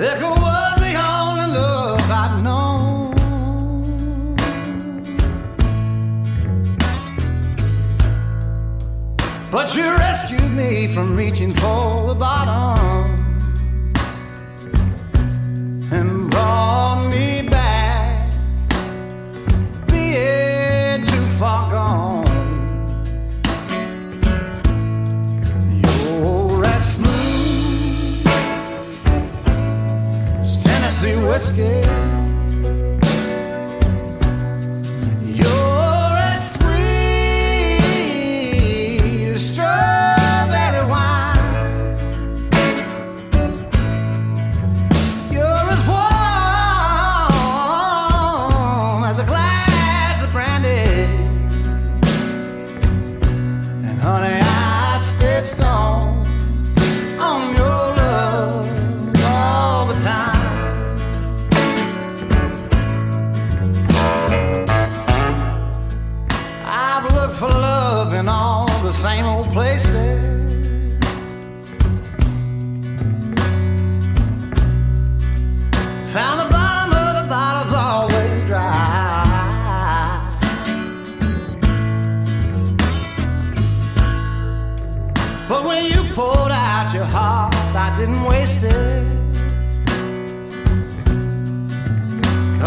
Was the only love I'd known. But you rescued me from reaching for the bottom and brought me. whiskey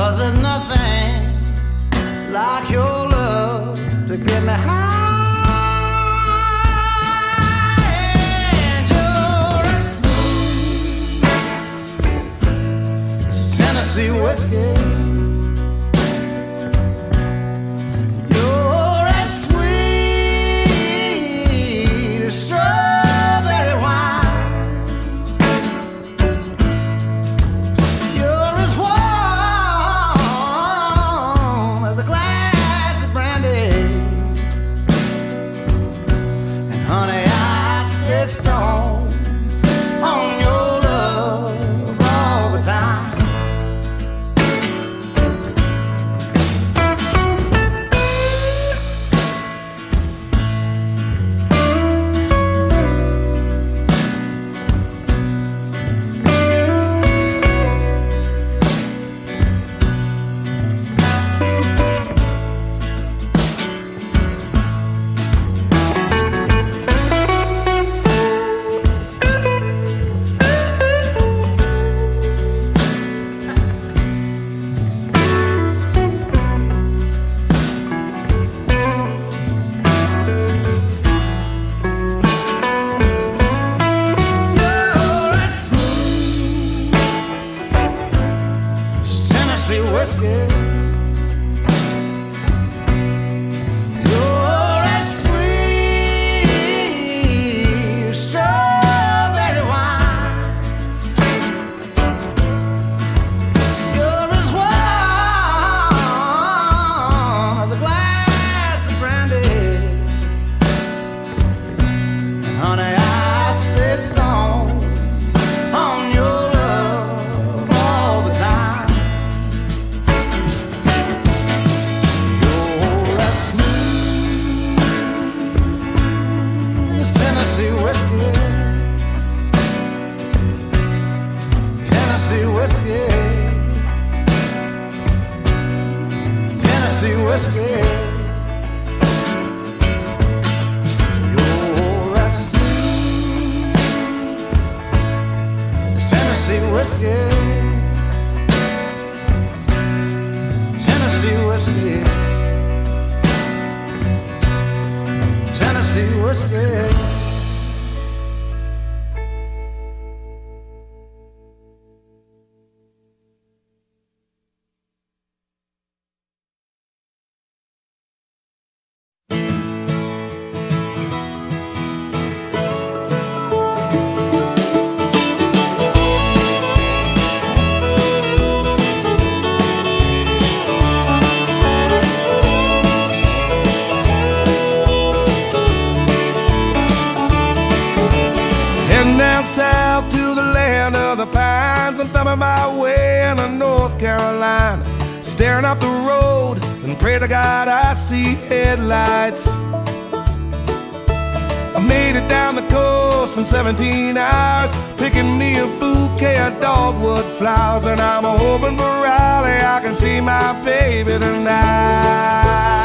Cause there's nothing like your love to get me high. Tennessee whiskey. mistake. I'm thumbing my way into North Carolina, staring off the road and pray to God I see headlights. I made it down the coast in 17 hours, picking me a bouquet of dogwood flowers, and I'm hoping for Raleigh I can see my baby tonight.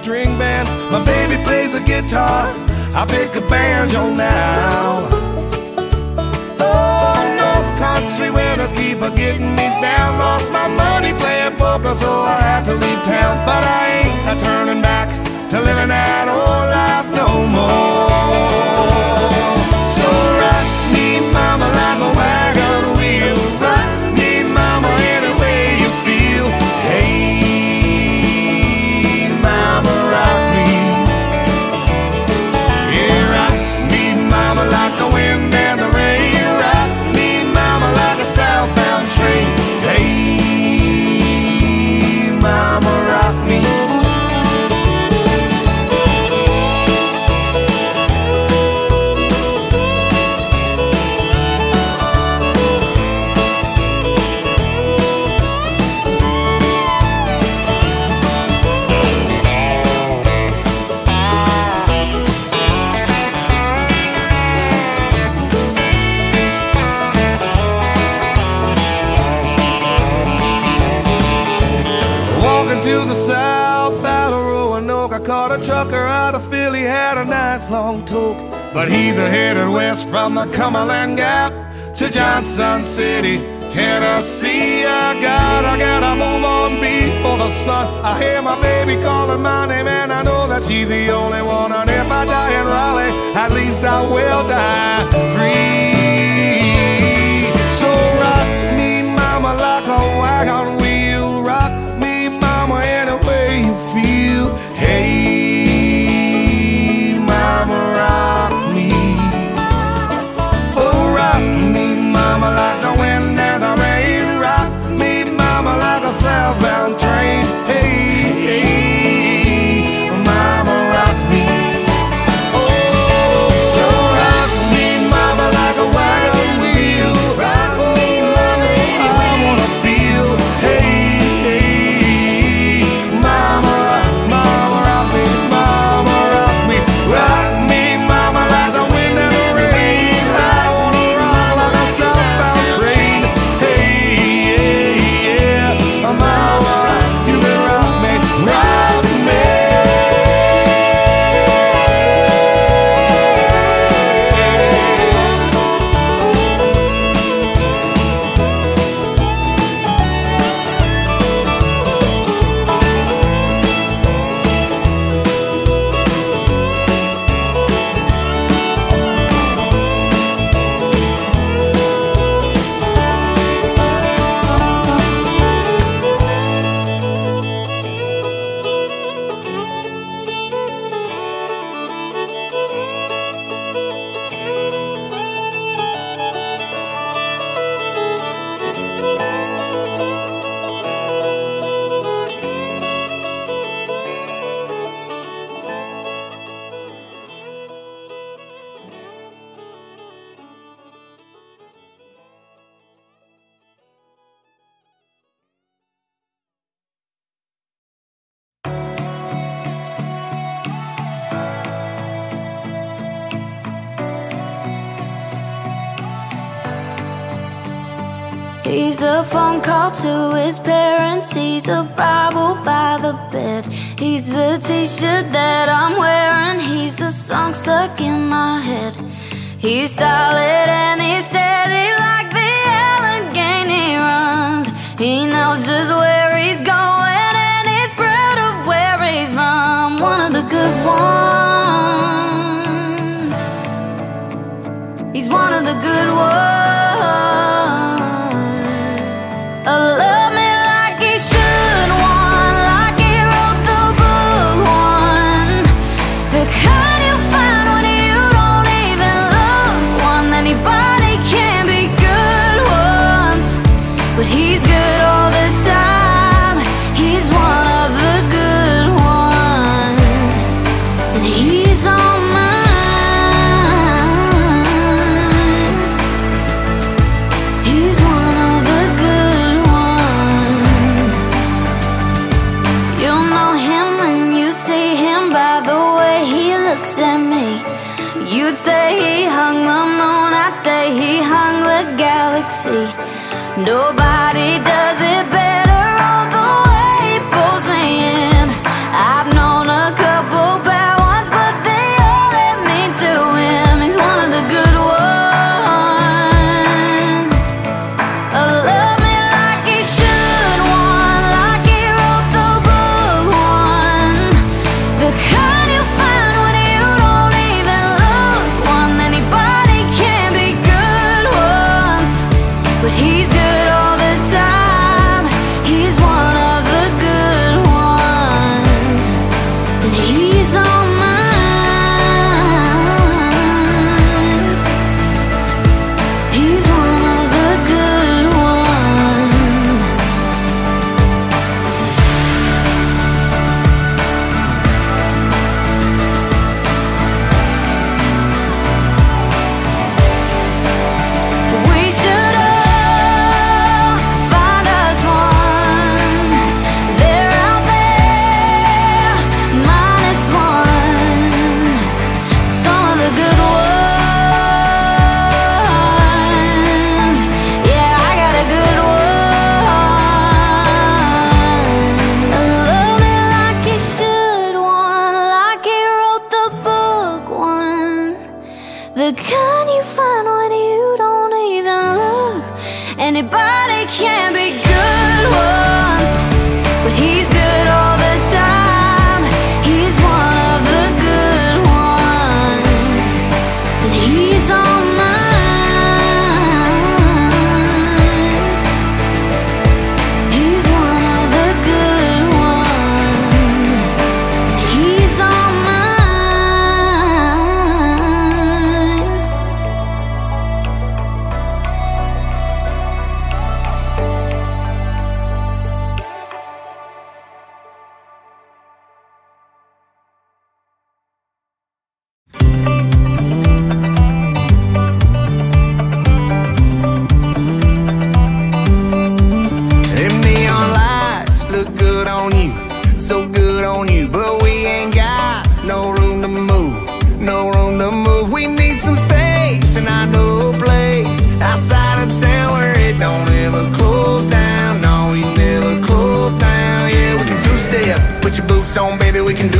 String band. My baby plays the guitar, I pick a banjo now. Oh, North Country winters keep a getting me down. Lost my money playing poker, so I had to leave town. But I ain't a turning back to living that old life But he's headed west from the Cumberland Gap to Johnson City, Tennessee. I got, I gotta move on before the sun. I hear my baby calling my name, and I know that she's the only one. And if I die in Raleigh, at least I will die free. So rock me, mama, like a wagon He's a phone call to his parents. He's a Bible by the bed. He's the t shirt that I'm wearing. He's a song stuck in my head. He's solid and he's steady like the But he's Nobody does it. on, baby, we can do